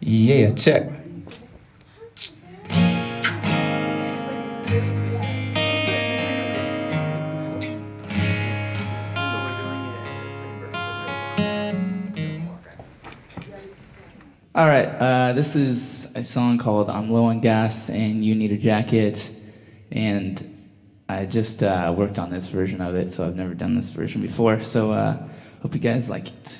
Yeah, check. All right, uh, this is a song called I'm Low on Gas and You Need a Jacket. And I just uh, worked on this version of it, so I've never done this version before. So uh, hope you guys like it.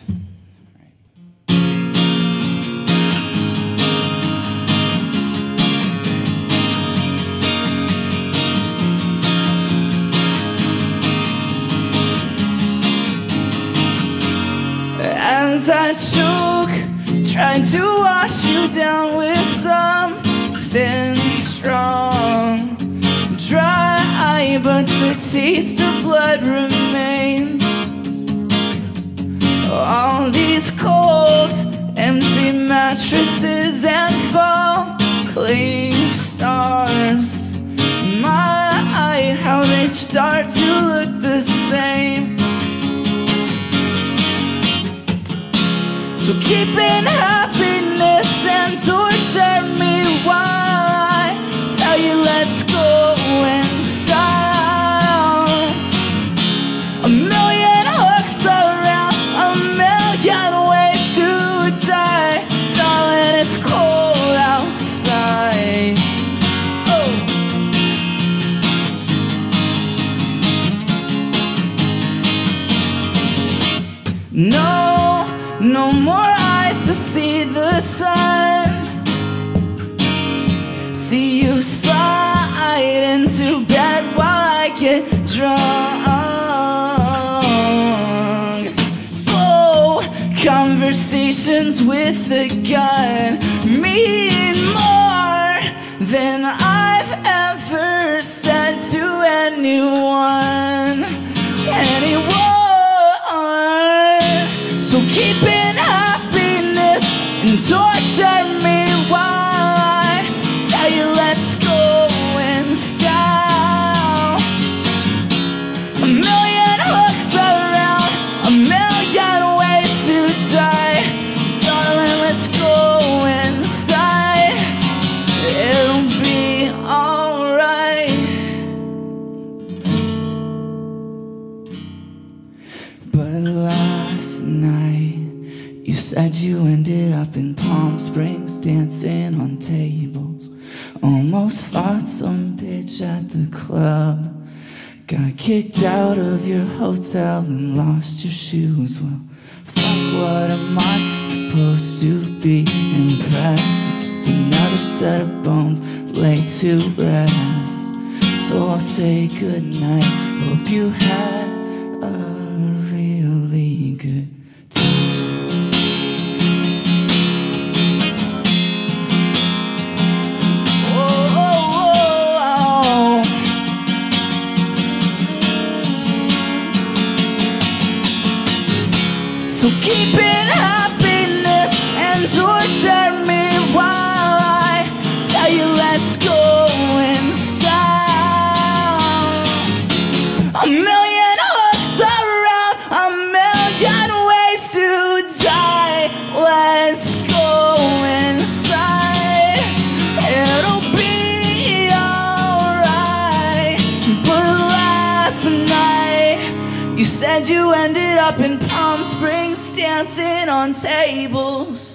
As I choke, trying to wash you down with something strong. Dry, but the taste of blood remains. All these cold, empty mattresses keeping happiness and torture me I tell you let's go in style. A million hooks around, a million ways to die. Darling, it's cold outside. Oh. No, no more eyes to see the sun. See you slide into bed while I get drunk. Slow conversations with the gun mean more than I've and torture me while I tell you let's go. A million hooks around, a million ways to die. Darling, let's go inside. It'll be alright. But last night, you said you ended up in Palm Springs dancing on tables. Almost fought some bitch at the club. Got kicked out of your hotel and lost your shoes. Well, fuck, what am I supposed to be impressed? It's just another set of bones laid to rest. So I'll say goodnight. Hope you had So keeping happiness and torture me while I tell you let's go in style. Said you ended up in Palm Springs dancing on tables.